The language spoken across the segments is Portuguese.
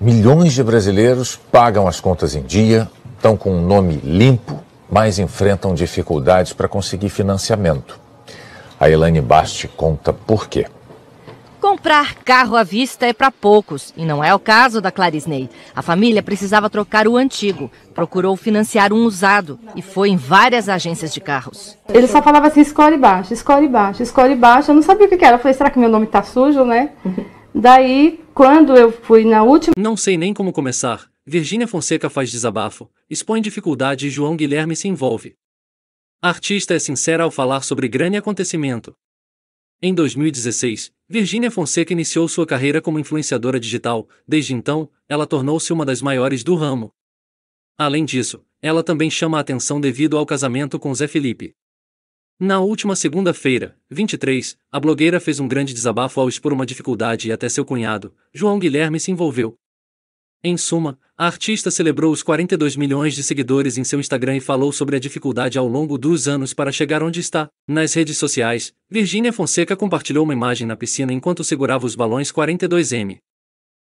Milhões de brasileiros pagam as contas em dia, estão com um nome limpo, mas enfrentam dificuldades para conseguir financiamento. A Elaine Basti conta por quê. Comprar carro à vista é para poucos, e não é o caso da Clarisney. A família precisava trocar o antigo, procurou financiar um usado e foi em várias agências de carros. Ele só falava assim, escolhe baixo, escolhe baixo, escolhe baixo. Eu não sabia o que era. Eu falei, será que meu nome tá sujo, né? Daí, quando eu fui na última. Não sei nem como começar. Virgínia Fonseca faz desabafo, expõe dificuldade e João Guilherme se envolve. A artista é sincera ao falar sobre grande acontecimento. Em 2016, Virgínia Fonseca iniciou sua carreira como influenciadora digital, desde então, ela tornou-se uma das maiores do ramo. Além disso, ela também chama a atenção devido ao casamento com Zé Felipe. Na última segunda-feira, 23, a blogueira fez um grande desabafo ao expor uma dificuldade e até seu cunhado, João Guilherme, se envolveu. Em suma, a artista celebrou os 42 milhões de seguidores em seu Instagram e falou sobre a dificuldade ao longo dos anos para chegar onde está. Nas redes sociais, Virgínia Fonseca compartilhou uma imagem na piscina enquanto segurava os balões 42M.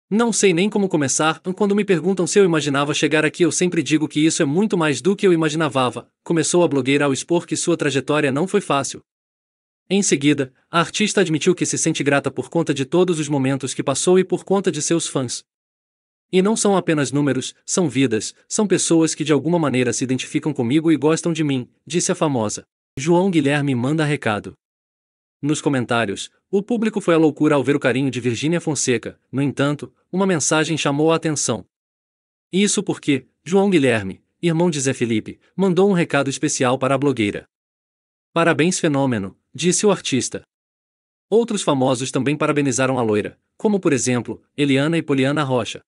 Não sei nem como começar, quando me perguntam se eu imaginava chegar aqui, eu sempre digo que isso é muito mais do que eu imaginava. Começou a blogueira ao expor que sua trajetória não foi fácil. Em seguida, a artista admitiu que se sente grata por conta de todos os momentos que passou e por conta de seus fãs. E não são apenas números, são vidas, são pessoas que de alguma maneira se identificam comigo e gostam de mim, disse a famosa. João Guilherme manda recado. Nos comentários, o público foi à loucura ao ver o carinho de Virgínia Fonseca, no entanto, uma mensagem chamou a atenção. Isso porque, João Guilherme, irmão de Zé Felipe, mandou um recado especial para a blogueira. Parabéns, fenômeno, disse o artista. Outros famosos também parabenizaram a loira, como por exemplo, Eliana e Poliana Rocha.